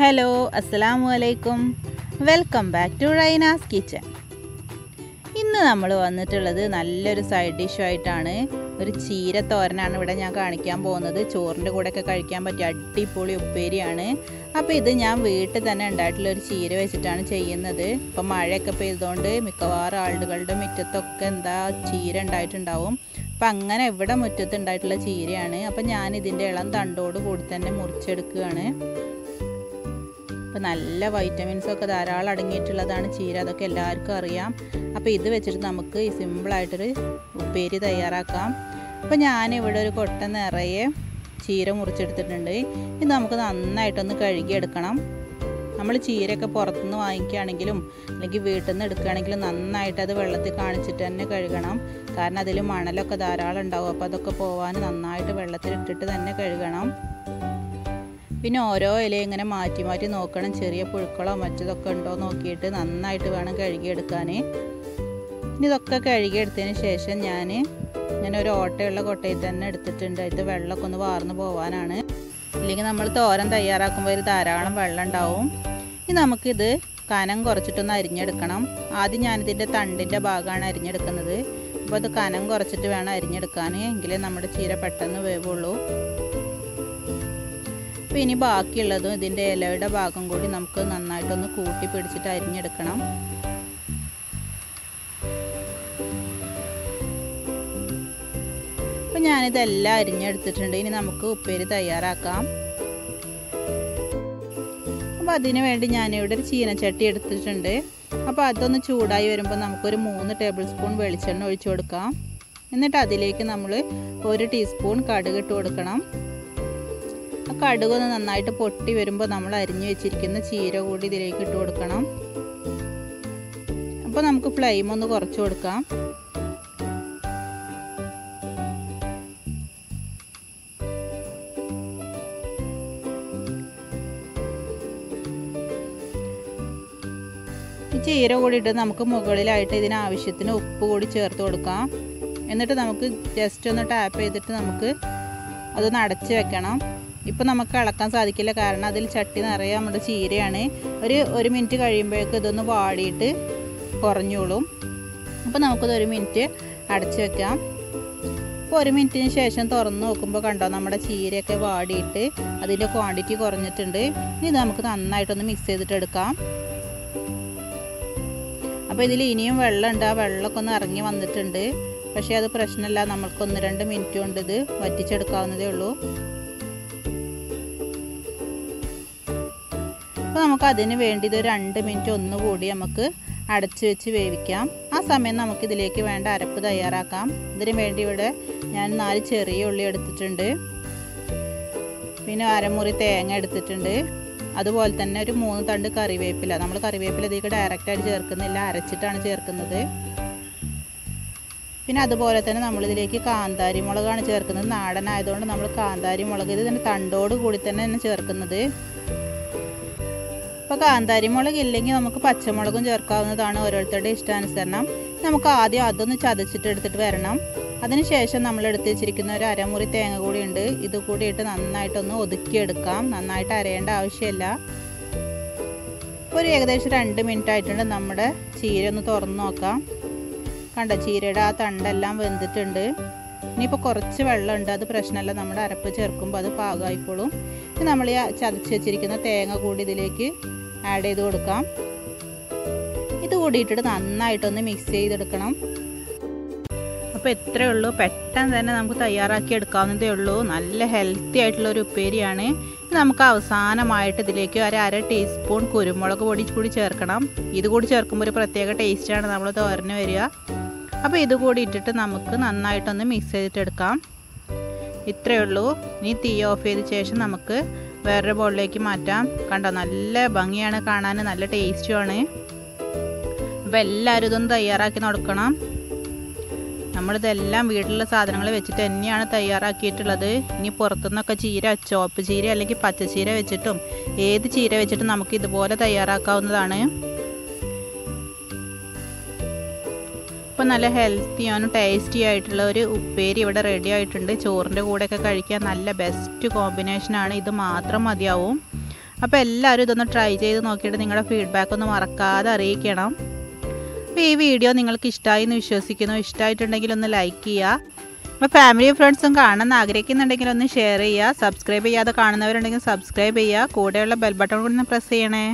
Hello അസ്സലാമു അലൈക്കും. Welcome back to Raina's kitchen ഇന്ന് നമ്മൾ വന്നിട്ടുള്ളത് നല്ലൊരു സൈഡ് ഡിഷായിട്ടാണ് ഒരു ചീര തോരനാണ് ഇവിടെ ഞാൻ കാണിക്കാൻ പോകുന്നത്. ചോറിന്റെ കൂടെയൊക്കെ കഴിക്കാൻ പറ്റിയ അടിപൊളി ഉപ്പേരിയാണ്. അപ്പോൾ ഇത് ഞാൻ വീട്ടിൽ തന്നെ ഉണ്ടായിട്ടുള്ള ഒരു ചീര വെച്ചിട്ടാണ് ചെയ്യുന്നത്. ഇപ്പം മഴയൊക്കെ പെയ്തുകൊണ്ട് മിക്കവാറും ആളുകളുടെ മുറ്റത്തൊക്കെ എന്താ ചീര ഉണ്ടായിട്ടുണ്ടാവും. അപ്പം അങ്ങനെ ഇവിടെ മുറ്റത്ത് ഉണ്ടായിട്ടുള്ള ചീരയാണ്. അപ്പം ഞാൻ ഇതിന്റെ ഇളം തണ്ടോട് കൂടി തന്നെ മുറിച്ചെടുക്കുകയാണ്. അപ്പോൾ നല്ല വൈറ്റമിൻസൊക്കെ ധാരാളം അടങ്ങിയിട്ടുള്ളതാണ് ചീര അതൊക്കെ എല്ലാവർക്കും അറിയാം. അപ്പോൾ ഇത് വെച്ചിട്ട് നമുക്ക് ഈ സിമ്പിളായിട്ടൊരു ഉപ്പേരി തയ്യാറാക്കാം. അപ്പോൾ ഞാനിവിടെ ഒരു കൊട്ട നിറയെ ചീര മുറിച്ചെടുത്തിട്ടുണ്ട്. ഇത് നമുക്ക് നന്നായിട്ടൊന്ന് കഴുകിയെടുക്കണം. നമ്മൾ ചീരയൊക്കെ പുറത്തുനിന്ന് വാങ്ങിക്കുകയാണെങ്കിലും അല്ലെങ്കിൽ വീട്ടിൽ നിന്ന് എടുക്കുകയാണെങ്കിലും നന്നായിട്ട് അത് വെള്ളത്തിൽ കാണിച്ചിട്ട് തന്നെ കഴുകണം. കാരണം അതിൽ മണലൊക്കെ ധാരാളം ഉണ്ടാവും. അപ്പോൾ അതൊക്കെ പോകാൻ നന്നായിട്ട് വെള്ളത്തിലിട്ടിട്ട് തന്നെ കഴുകണം. പിന്നെ ഓരോ ഇല ഇങ്ങനെ മാറ്റി മാറ്റി നോക്കണം. ചെറിയ പുഴുക്കളോ മറ്റതൊക്കെ ഉണ്ടോ നോക്കിയിട്ട് നന്നായിട്ട് വേണം കഴുകിയെടുക്കാൻ ഇതൊക്കെ കഴുകിയെടുത്തതിന് ശേഷം ഞാൻ ഞാൻ ഒരു ഓട്ടയുള്ള കൊട്ടയിൽ തന്നെ എടുത്തിട്ടുണ്ട്. ഇത് വെള്ളമൊക്കെ ഒന്ന് വാർന്നു പോവാനാണ്. ഇല്ലെങ്കിൽ നമ്മൾ തോരൻ തയ്യാറാക്കുമ്പോൾ ഒരു ധാരാളം വെള്ളം ഉണ്ടാവും. ഇനി നമുക്കിത് കനം കുറച്ചിട്ടൊന്ന് അരിഞ്ഞെടുക്കണം. ആദ്യം ഞാനിതിന്റെ തണ്ടിന്റെ ഭാഗമാണ് അരിഞ്ഞെടുക്കുന്നത്. അപ്പോൾ അത് കനം കുറച്ചിട്ട് വേണം അരിഞ്ഞെടുക്കാൻ. എങ്കിലേ നമ്മുടെ ചീര പെട്ടെന്ന് വേവുള്ളൂ. അപ്പോൾ ഇനി ബാക്കിയുള്ളതും ഇതിന്റെ ഇലയുടെ ഭാഗം കൂടി നമുക്ക് നന്നായിട്ടൊന്ന് കൂട്ടി പിടിച്ചിട്ട് അരിഞ്ഞെടുക്കണം. അപ്പോൾ ഞാനിതെല്ലാം അരിഞ്ഞെടുത്തിട്ടുണ്ട്. ഇനി നമുക്ക് ഉപ്പേരി തയ്യാറാക്കാം. അപ്പോൾ അതിന് വേണ്ടി ഞാനിവിടെ ഒരു ചീനച്ചട്ടി എടുത്തിട്ടുണ്ട്. അപ്പോൾ അതൊന്ന് ചൂടായി വരുമ്പോൾ നമുക്കൊരു മൂന്ന് ടേബിൾ സ്പൂൺ വെളിച്ചെണ്ണ ഒഴിച്ചു കൊടുക്കാം. എന്നിട്ട് അതിലേക്ക് നമ്മൾ ഒരു ടീസ്പൂൺ കടുക് ഇട്ട് കൊടുക്കണം. ആ കടുക് ഒന്ന് നന്നായിട്ട് പൊട്ടി വരുമ്പോൾ നമ്മൾ അരിഞ്ഞു വെച്ചിരിക്കുന്ന ചീര കൂടി ഇതിലേക്ക് ഇട്ട് കൊടുക്കണം. അപ്പോൾ നമുക്ക് ഫ്ലെയിം ഒന്ന് കുറച്ച് കൊടുക്കാം. ഈ ചീര കൂടി ഇട്ട് നമുക്ക് മുകളിലായിട്ട് ഇതിനാവശ്യത്തിന് ഉപ്പ് കൂടി ചേർത്ത് കൊടുക്കാം. എന്നിട്ട് നമുക്ക് ജസ്റ്റ് ഒന്ന് ടാപ്പ് ചെയ്തിട്ട് നമുക്ക് അതൊന്ന് അടച്ച് വെക്കണം. ഇപ്പം നമുക്ക് ഇളക്കാൻ സാധിക്കില്ല. കാരണം അതിൽ ചട്ടി നിറയെ നമ്മുടെ ചീരയാണ്. ഒരു ഒരു മിനിറ്റ് കഴിയുമ്പോഴേക്ക് ഇതൊന്ന് വാടിയിട്ട് കുറഞ്ഞോളും. അപ്പോൾ നമുക്കത് ഒരു മിനിറ്റ് അടച്ച് വെക്കാം. അപ്പോൾ ഒരു മിനിറ്റിന് ശേഷം തുറന്ന് നോക്കുമ്പോൾ കണ്ടോ നമ്മുടെ ചീരയൊക്കെ വാടിയിട്ട് അതിന്റെ ക്വാണ്ടിറ്റി കുറഞ്ഞിട്ടുണ്ട്. ഇനി ഇത് നമുക്ക് നന്നായിട്ടൊന്ന് മിക്സ് ചെയ്തിട്ടെടുക്കാം അപ്പോൾ ഇതിൽ ഇനിയും വെള്ളമുണ്ട്. ആ വെള്ളമൊക്കെ ഒന്ന് ഇറങ്ങി വന്നിട്ടുണ്ട്. പക്ഷേ അത് പ്രശ്നമില്ല. നമ്മൾക്ക് ഒന്ന് രണ്ട് മിനിറ്റ് കൊണ്ട് ഇത് വറ്റിച്ചെടുക്കാവുന്നതേ ഉള്ളൂ. അപ്പോൾ നമുക്ക് അതിന് വേണ്ടി ഇത് രണ്ട് മിനിറ്റ് ഒന്നുകൂടി നമുക്ക് അടച്ചു വെച്ച് വേവിക്കാം. ആ സമയം നമുക്ക് ഇതിലേക്ക് വേണ്ട അരപ്പ് തയ്യാറാക്കാം. ഇതിന് വേണ്ടി ഇവിടെ ഞാൻ നാല് ചെറിയ ഉള്ളി എടുത്തിട്ടുണ്ട്. പിന്നെ അരമുറി തേങ്ങ എടുത്തിട്ടുണ്ട്. അതുപോലെ തന്നെ ഒരു മൂന്ന് തണ്ട് കറിവേപ്പില. നമ്മൾ കറിവേപ്പില ഇതിലേക്ക് ഡയറക്റ്റായിട്ട് ചേർക്കുന്നില്ല അരച്ചിട്ടാണ് ചേർക്കുന്നത്. പിന്നെ അതുപോലെ തന്നെ നമ്മളിതിലേക്ക് കാന്താരി മുളകാണ് ചേർക്കുന്നത്. നാടനായതുകൊണ്ട് നമ്മൾ കാന്താരി മുളക് ഇത് തന്നെ തണ്ടോട് കൂടി തന്നെ ചേർക്കുന്നത്. ഇപ്പോൾ കാന്താരി മുളക് ഇല്ലെങ്കിൽ നമുക്ക് പച്ചമുളകും ചേർക്കാവുന്നതാണ് ഓരോരുത്തരുടെ ഇഷ്ടാനുസരണം. നമുക്ക് ആദ്യം അതൊന്ന് ചതച്ചിട്ട് എടുത്തിട്ട് വരണം. അതിനുശേഷം നമ്മൾ എടുത്ത് വെച്ചിരിക്കുന്ന ഒരു അരമുറി തേങ്ങ കൂടി ഉണ്ട് ഇത് കൂടിയിട്ട് നന്നായിട്ടൊന്ന് ഒതുക്കിയെടുക്കാം. നന്നായിട്ട് അരയേണ്ട ആവശ്യമില്ല. ഒരു ഏകദേശം രണ്ട് മിനിറ്റ് ആയിട്ടുണ്ട് നമ്മുടെ ചീര ഒന്ന് തുറന്ന് നോക്കാം. കണ്ട ചീരയുടെ ആ തണ്ടെല്ലാം വെന്തിട്ടുണ്ട്. ഇനിയിപ്പോൾ കുറച്ച് വെള്ളമുണ്ട്. അത് പ്രശ്നമല്ല. നമ്മുടെ അരപ്പ് ചേർക്കുമ്പോൾ അത് പാകമായിക്കോളും നമ്മൾ ഈ ചതച്ച് വെച്ചിരിക്കുന്ന തേങ്ങ കൂടി ഇതിലേക്ക് ആഡ് ചെയ്ത് കൊടുക്കാം. ഇത് കൂടിയിട്ടിട്ട് നന്നായിട്ടൊന്ന് മിക്സ് ചെയ്തെടുക്കണം. അപ്പോൾ ഇത്രയേ ഉള്ളൂ. പെട്ടെന്ന് തന്നെ നമുക്ക് തയ്യാറാക്കി എടുക്കാവുന്നതേ ഉള്ളൂ. നല്ല ഹെൽത്തി ആയിട്ടുള്ള ഒരു ഉപ്പേരിയാണ്. നമുക്ക് അവസാനമായിട്ട് ഇതിലേക്ക് ഒരു അര ടീസ്പൂൺ കുരുമുളക് പൊടി കൂടി ചേർക്കണം. ഇത് കൂടി ചേർക്കുമ്പോൾ ഒരു പ്രത്യേക ടേസ്റ്റാണ് നമ്മൾ തോരന് വരിക. അപ്പോൾ ഇത് കൂടി ഇട്ടിട്ട് നമുക്ക് നന്നായിട്ടൊന്ന് മിക്സ് ചെയ്തിട്ടെടുക്കാം. ഇത്രയേ ഉള്ളൂ. ഇനി തീ ഓഫ് ചെയ്ത ശേഷം നമുക്ക് വേറൊരു ബോളിലേക്ക് മാറ്റാം. കണ്ടോ നല്ല ഭംഗിയാണ് കാണാൻ നല്ല ടേസ്റ്റുമാണ് അപ്പോൾ എല്ലാവരും ഇതൊന്ന് തയ്യാറാക്കി നടക്കണം നമ്മളിതെല്ലാം വീട്ടിലുള്ള സാധനങ്ങൾ വെച്ചിട്ട് തന്നെയാണ് തയ്യാറാക്കിയിട്ടുള്ളത്. ഇനി പുറത്തുനിന്നൊക്കെ ചീര ചുവപ്പ് ചീര അല്ലെങ്കിൽ പച്ചച്ചീര വെച്ചിട്ടും ഏത് ചീര വെച്ചിട്ടും നമുക്ക് ഇതുപോലെ തയ്യാറാക്കാവുന്നതാണ്. ഇപ്പോൾ നല്ല ഹെൽത്തിയാണ് ടേസ്റ്റി ആയിട്ടുള്ള ഒരു ഉപ്പേരി ഇവിടെ റെഡി ആയിട്ടുണ്ട്. ചോറിന്റെ കൂടെയൊക്കെ കഴിക്കാൻ നല്ല ബെസ്റ്റ് കോമ്പിനേഷനാണ് ഇത് മാത്രം മതിയാവും. അപ്പോൾ എല്ലാവരും ഇതൊന്ന് ട്രൈ ചെയ്ത് നോക്കിയിട്ട് നിങ്ങളുടെ ഫീഡ്ബാക്ക് ഒന്ന് മറക്കാതെ അറിയിക്കണം. അപ്പോൾ ഈ വീഡിയോ നിങ്ങൾക്ക് ഇഷ്ടമായി എന്ന് വിശ്വസിക്കുന്നു. ഇഷ്ടമായിട്ടുണ്ടെങ്കിൽ ഒന്ന് ലൈക്ക് ചെയ്യുക. അപ്പോൾ ഫാമിലിയും ഫ്രണ്ട്സും കാണാൻ ആഗ്രഹിക്കുന്നുണ്ടെങ്കിൽ ഒന്ന് ഷെയർ ചെയ്യുക. സബ്സ്ക്രൈബ് ചെയ്യാതെ കാണുന്നവരുണ്ടെങ്കിൽ സബ്സ്ക്രൈബ് ചെയ്യുക. കൂടെയുള്ള ബെൽ ബട്ടൺ കൂടി ഒന്ന് പ്രസ് ചെയ്യണേ.